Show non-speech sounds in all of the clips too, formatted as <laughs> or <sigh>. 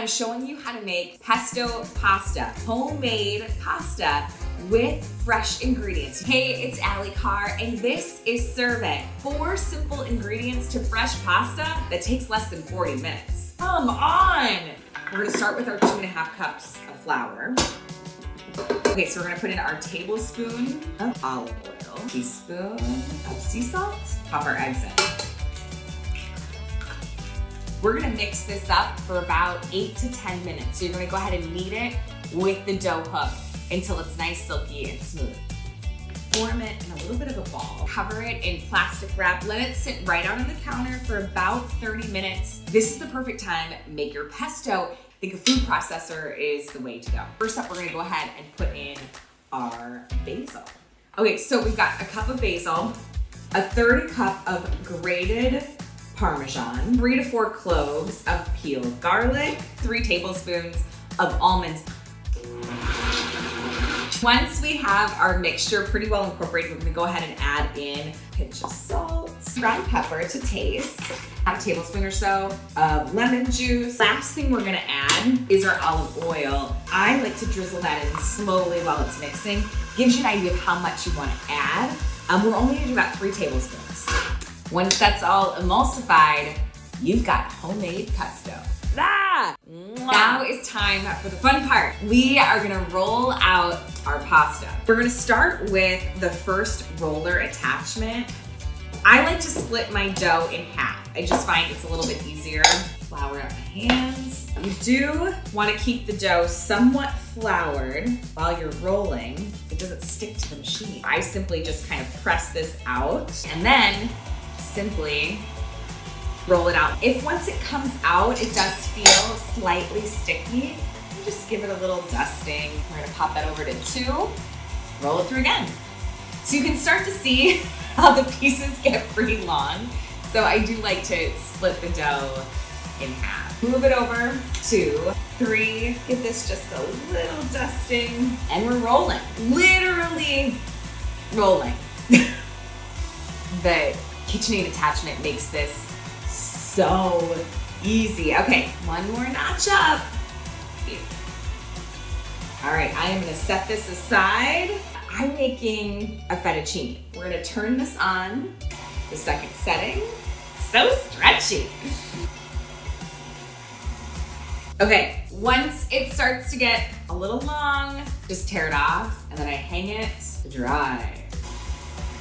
I'm showing you how to make pesto pasta, homemade pasta with fresh ingredients. Hey, it's Ali Carr, and this is Serve Four simple ingredients to fresh pasta that takes less than 40 minutes. Come on! We're gonna start with our two and a half cups of flour. Okay, so we're gonna put in our tablespoon of olive oil, teaspoon of sea salt, pop our eggs in. We're gonna mix this up for about eight to 10 minutes. So you're gonna go ahead and knead it with the dough hook until it's nice, silky, and smooth. Form it in a little bit of a ball. Cover it in plastic wrap. Let it sit right out on the counter for about 30 minutes. This is the perfect time. To make your pesto. I think a food processor is the way to go. First up, we're gonna go ahead and put in our basil. Okay, so we've got a cup of basil, a third cup of grated Parmesan, three to four cloves of peeled garlic, three tablespoons of almonds. Once we have our mixture pretty well incorporated, we're gonna go ahead and add in a pinch of salt, ground pepper to taste, a tablespoon or so of lemon juice. Last thing we're gonna add is our olive oil. I like to drizzle that in slowly while it's mixing. Gives you an idea of how much you wanna add. Um, we're only gonna do about three tablespoons. Once that's all emulsified, you've got homemade pesto. Ah! Now is time for the fun part. We are gonna roll out our pasta. We're gonna start with the first roller attachment. I like to split my dough in half. I just find it's a little bit easier. Flour out my hands. You do wanna keep the dough somewhat floured while you're rolling. It doesn't stick to the machine. I simply just kind of press this out and then simply roll it out. If once it comes out, it does feel slightly sticky, just give it a little dusting. We're gonna pop that over to two, roll it through again. So you can start to see <laughs> how the pieces get pretty long. So I do like to split the dough in half. Move it over, two, three, give this just a little dusting, and we're rolling. Literally rolling. <laughs> the KitchenAid attachment makes this so easy. Okay, one more notch up. All right, I am gonna set this aside. I'm making a fettuccine. We're gonna turn this on, the second setting. So stretchy. Okay, once it starts to get a little long, just tear it off and then I hang it dry.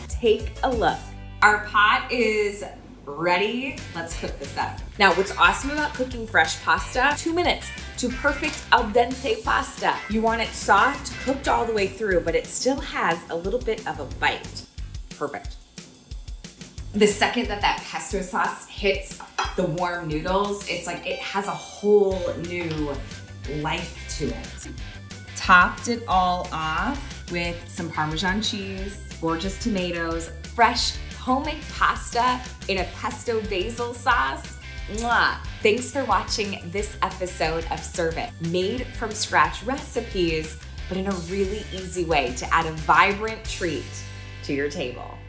Take a look. Our pot is ready. Let's cook this up. Now, what's awesome about cooking fresh pasta, two minutes to perfect al dente pasta. You want it soft, cooked all the way through, but it still has a little bit of a bite. Perfect. The second that that pesto sauce hits the warm noodles, it's like it has a whole new life to it. Topped it all off with some Parmesan cheese, gorgeous tomatoes, fresh homemade pasta in a pesto basil sauce. Mwah. Thanks for watching this episode of Serve It, made from scratch recipes, but in a really easy way to add a vibrant treat to your table.